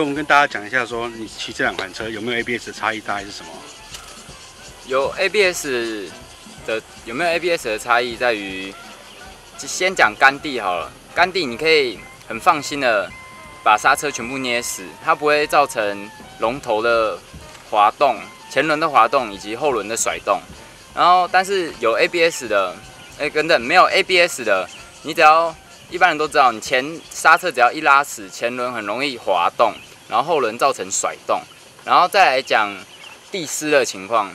所以我们跟大家讲一下，说你骑这两款车有没有 ABS 的差异，大概是什么？有 ABS 的有没有 ABS 的差异在于，先讲干地好了，干地你可以很放心的把刹车全部捏死，它不会造成龙头的滑动、前轮的滑动以及后轮的甩动。然后，但是有 ABS 的，哎，等等，没有 ABS 的，你只要一般人都知道，你前刹车只要一拉死，前轮很容易滑动，然后后轮造成甩动。然后再来讲地湿的情况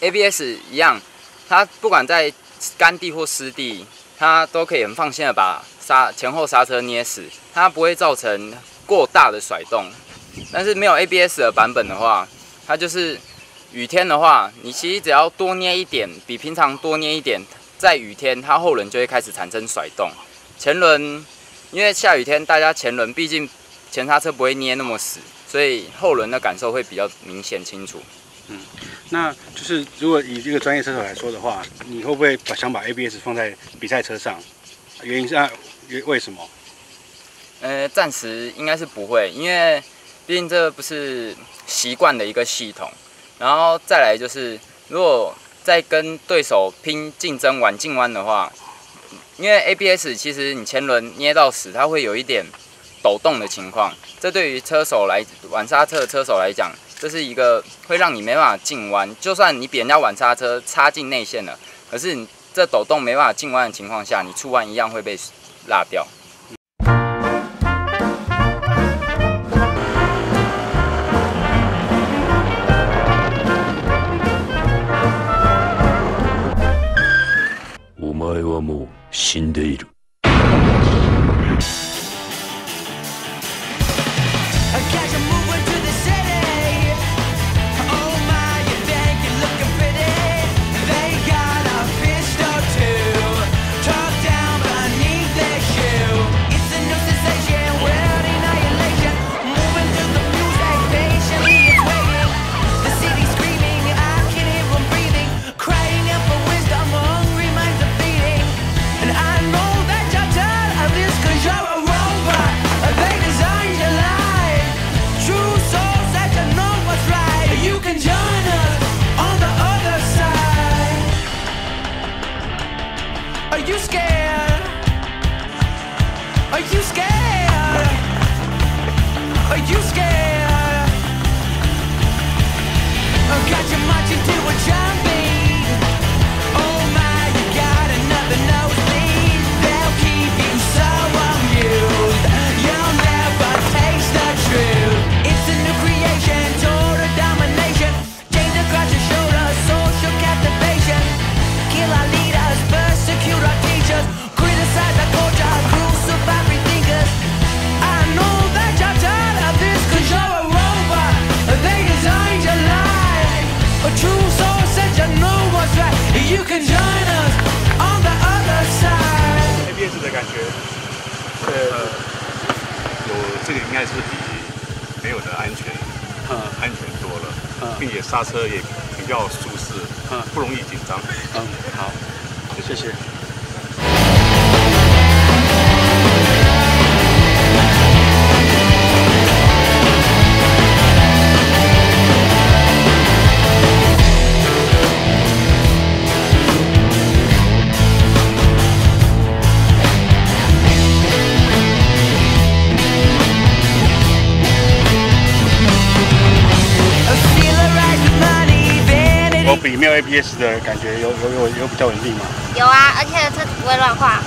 ，ABS 一样，它不管在干地或湿地，它都可以很放心的把刹前后刹车捏死，它不会造成过大的甩动。但是没有 ABS 的版本的话，它就是雨天的话，你其实只要多捏一点，比平常多捏一点，在雨天它后轮就会开始产生甩动。前轮因为下雨天，大家前轮毕竟前刹车不会捏那么死，所以后轮的感受会比较明显清楚。嗯那就是如果以这个专业车手来说的话，你会不会把想把 ABS 放在比赛车上？原因是啊，为为什么？呃，暂时应该是不会，因为毕竟这不是习惯的一个系统。然后再来就是，如果在跟对手拼竞争玩进弯的话，因为 ABS 其实你前轮捏到死，它会有一点抖动的情况。这对于车手来玩刹车的车手来讲，这是一个会让你没办法进弯。就算你比人家晚刹车插进内线了，可是你这抖动没办法进弯的情况下，你出弯一样会被落掉。お前はもう死んでいる。 do a job. 呃，有这个应该是比没有的安全，嗯安全多了，嗯并且刹车也比较舒适，嗯不容易紧张。嗯，好，谢谢。没有 abs 的感觉，有有有有比较稳定吗？有啊，而且它不会乱画。